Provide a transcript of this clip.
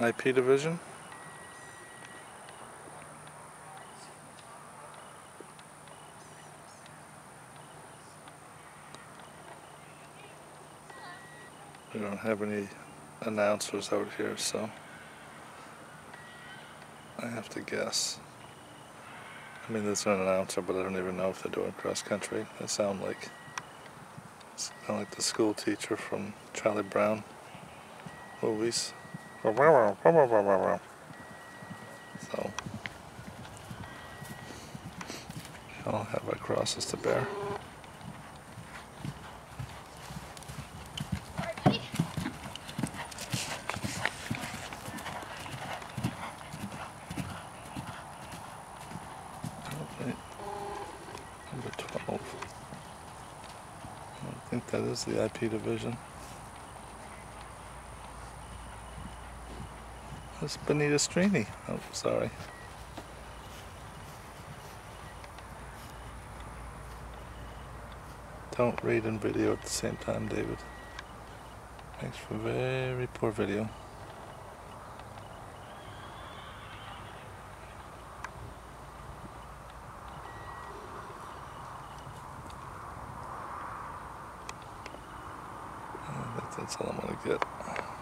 IP division. We don't have any announcers out here, so I have to guess. I mean, there's an announcer, but I don't even know if they're doing cross country. They sound like sound like the school teacher from Charlie Brown movies. So I'll have our crosses to bear. Number 12. I think that is the IP division. That's Benita Strini. Oh, sorry. Don't read and video at the same time, David. Thanks for very poor video. Uh, Think that's all I'm gonna get.